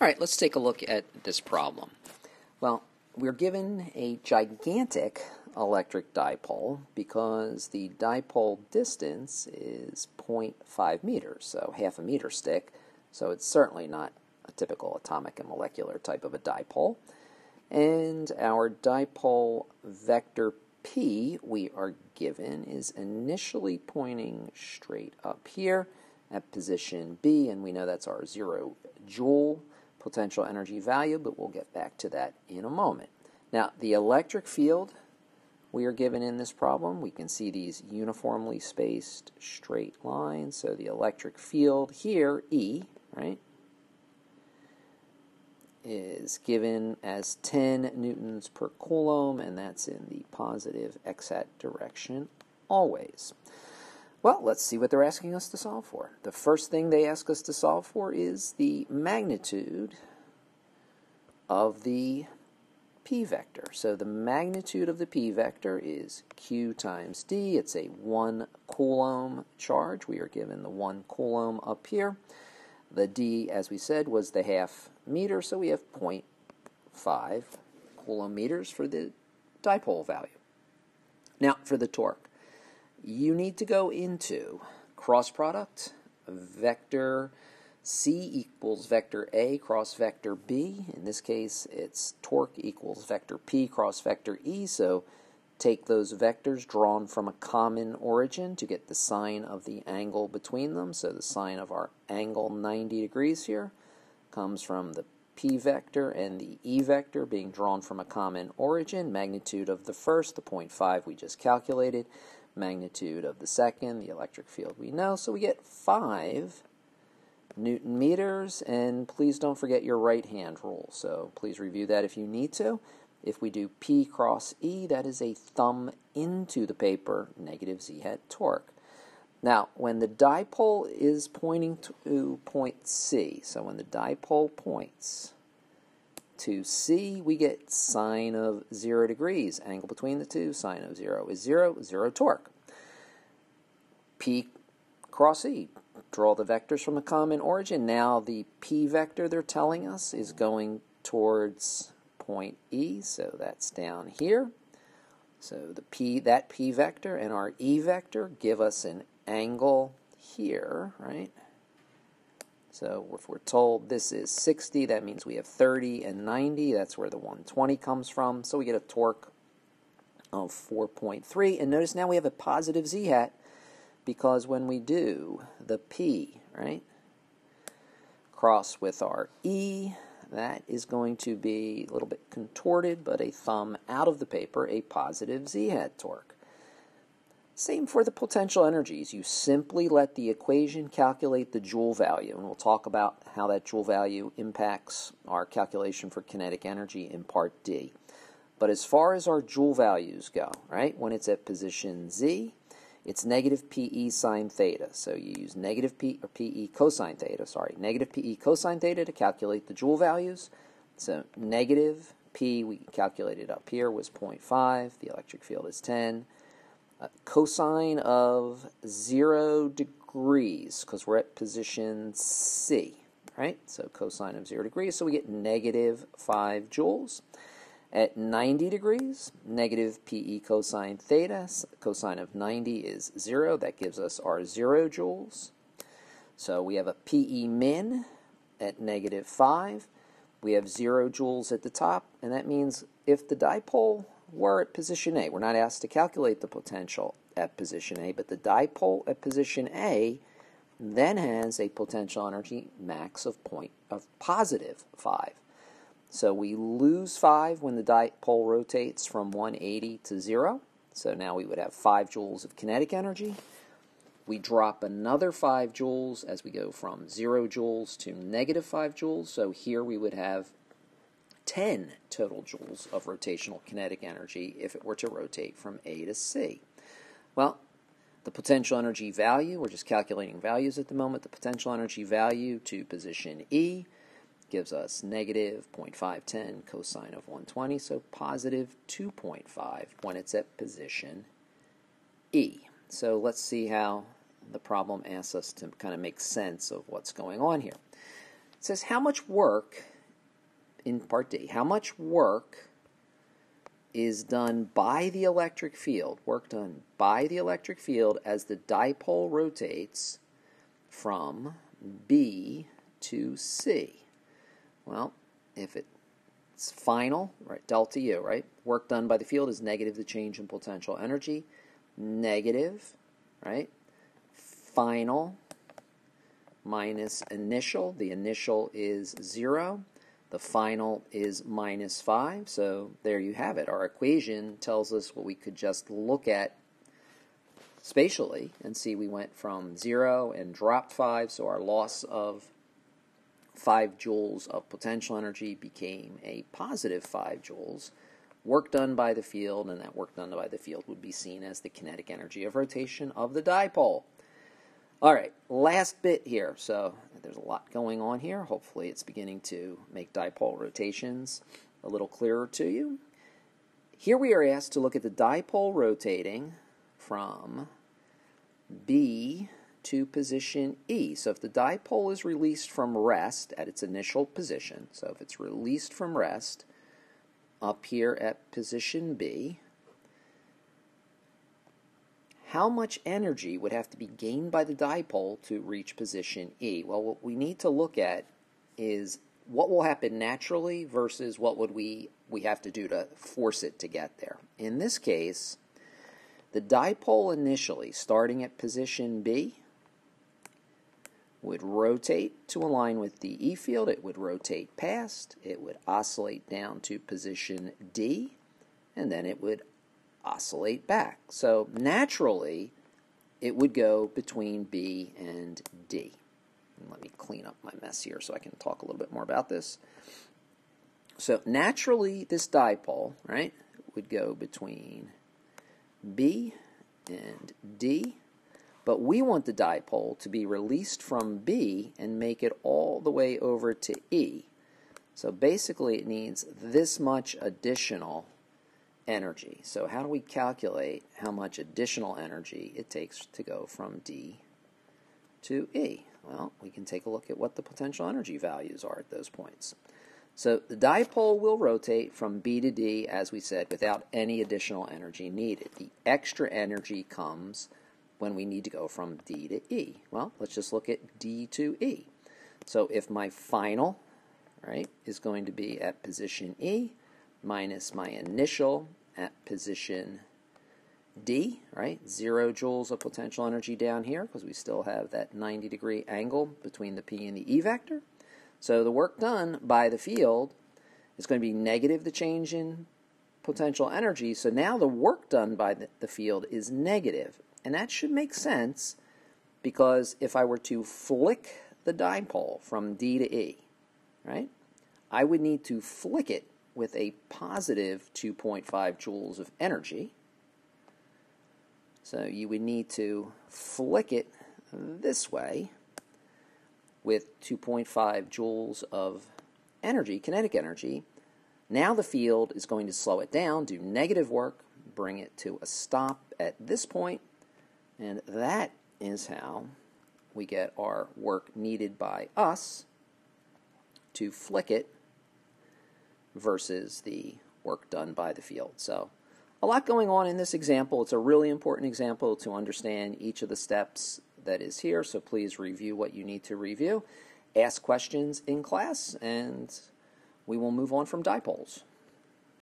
All right, let's take a look at this problem. Well, we're given a gigantic electric dipole because the dipole distance is 0.5 meters, so half a meter stick, so it's certainly not a typical atomic and molecular type of a dipole. And our dipole vector P we are given is initially pointing straight up here at position B, and we know that's our zero joule potential energy value, but we'll get back to that in a moment. Now, the electric field we are given in this problem, we can see these uniformly spaced straight lines. So the electric field here, E, right, is given as 10 newtons per coulomb, and that's in the positive x hat direction always. Well, let's see what they're asking us to solve for. The first thing they ask us to solve for is the magnitude of the p vector. So the magnitude of the p vector is q times d. It's a 1 coulomb charge. We are given the 1 coulomb up here. The d, as we said, was the half meter, so we have 0.5 coulomb meters for the dipole value. Now, for the torque you need to go into cross product, vector C equals vector A cross vector B. In this case, it's torque equals vector P cross vector E. So take those vectors drawn from a common origin to get the sine of the angle between them. So the sine of our angle 90 degrees here comes from the P vector and the E vector being drawn from a common origin. Magnitude of the first, the 0.5 we just calculated magnitude of the second, the electric field we know. So we get 5 Newton meters, and please don't forget your right hand rule. So please review that if you need to. If we do P cross E, that is a thumb into the paper, negative Z hat torque. Now, when the dipole is pointing to point C, so when the dipole points to C, we get sine of 0 degrees. Angle between the two, sine of 0 is 0, 0 torque. P cross E. Draw the vectors from a common origin. Now the P vector they're telling us is going towards point E, so that's down here. So the P that P vector and our E vector give us an angle here, right? So if we're told this is 60, that means we have 30 and 90. That's where the 120 comes from. So we get a torque of 4.3. And notice now we have a positive z hat because when we do the p, right, cross with our e, that is going to be a little bit contorted, but a thumb out of the paper, a positive z hat torque. Same for the potential energies. You simply let the equation calculate the joule value, and we'll talk about how that joule value impacts our calculation for kinetic energy in part D. But as far as our joule values go, right, when it's at position Z, it's negative PE sine theta. So you use negative P or PE cosine theta, sorry, negative PE cosine theta to calculate the joule values. So negative P, we calculated up here, was 0.5. The electric field is 10 uh, cosine of 0 degrees, because we're at position C, right? So cosine of 0 degrees, so we get negative 5 joules. At 90 degrees, negative PE cosine theta, cosine of 90 is 0. That gives us our 0 joules. So we have a PE min at negative 5. We have 0 joules at the top, and that means if the dipole were at position A. We're not asked to calculate the potential at position A, but the dipole at position A then has a potential energy max of point of positive 5. So we lose 5 when the dipole rotates from 180 to 0. So now we would have 5 joules of kinetic energy. We drop another 5 joules as we go from 0 joules to negative 5 joules. So here we would have 10 total joules of rotational kinetic energy if it were to rotate from A to C. Well, the potential energy value, we're just calculating values at the moment, the potential energy value to position E gives us negative 0.510 cosine of 120, so positive 2.5 when it's at position E. So let's see how the problem asks us to kind of make sense of what's going on here. It says how much work in part D, how much work is done by the electric field, work done by the electric field as the dipole rotates from B to C. Well, if it's final, right, delta U, right, work done by the field is negative the change in potential energy, negative, right, final minus initial. The initial is 0. The final is minus 5. So there you have it. Our equation tells us what we could just look at spatially and see we went from 0 and dropped 5. So our loss of 5 joules of potential energy became a positive 5 joules. Work done by the field, and that work done by the field would be seen as the kinetic energy of rotation of the dipole. All right, last bit here. So there's a lot going on here. Hopefully, it's beginning to make dipole rotations a little clearer to you. Here we are asked to look at the dipole rotating from B to position E. So if the dipole is released from rest at its initial position, so if it's released from rest up here at position B, how much energy would have to be gained by the dipole to reach position E? Well, what we need to look at is what will happen naturally versus what would we we have to do to force it to get there. In this case, the dipole initially starting at position B would rotate to align with the E field, it would rotate past, it would oscillate down to position D, and then it would oscillate back. So naturally, it would go between B and D. And let me clean up my mess here so I can talk a little bit more about this. So naturally, this dipole, right, would go between B and D, but we want the dipole to be released from B and make it all the way over to E. So basically, it needs this much additional energy. So how do we calculate how much additional energy it takes to go from D to E? Well, we can take a look at what the potential energy values are at those points. So the dipole will rotate from B to D, as we said, without any additional energy needed. The extra energy comes when we need to go from D to E. Well, let's just look at D to E. So if my final, right, is going to be at position E minus my initial at position D, right? Zero joules of potential energy down here because we still have that 90 degree angle between the P and the E vector. So the work done by the field is going to be negative the change in potential energy. So now the work done by the, the field is negative. And that should make sense because if I were to flick the dipole from D to E, right, I would need to flick it with a positive 2.5 joules of energy. So you would need to flick it this way with 2.5 joules of energy, kinetic energy. Now the field is going to slow it down, do negative work, bring it to a stop at this point, and that is how we get our work needed by us to flick it versus the work done by the field. So, a lot going on in this example. It's a really important example to understand each of the steps that is here. So, please review what you need to review, ask questions in class, and we will move on from dipoles.